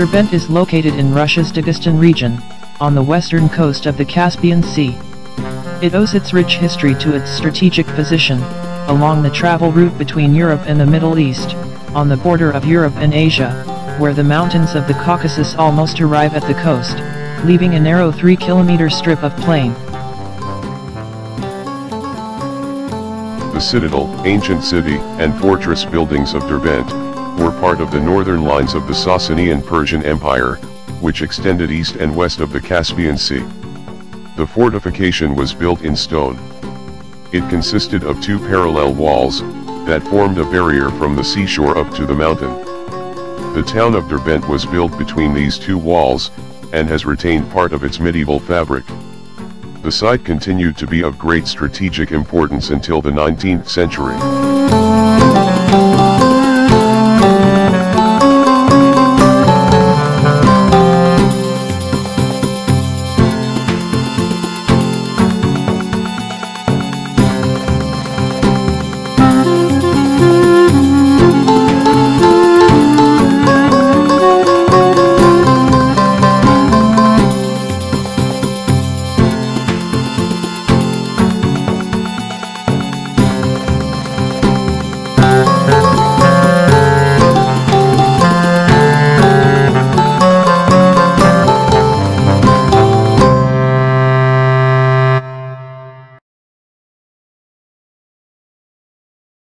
Derbent is located in Russia's Dagestan region, on the western coast of the Caspian Sea. It owes its rich history to its strategic position, along the travel route between Europe and the Middle East, on the border of Europe and Asia, where the mountains of the Caucasus almost arrive at the coast, leaving a narrow 3-kilometer strip of plain. The citadel, ancient city, and fortress buildings of Derbent, were part of the northern lines of the Sasanian Persian Empire, which extended east and west of the Caspian Sea. The fortification was built in stone. It consisted of two parallel walls, that formed a barrier from the seashore up to the mountain. The town of Derbent was built between these two walls, and has retained part of its medieval fabric. The site continued to be of great strategic importance until the 19th century.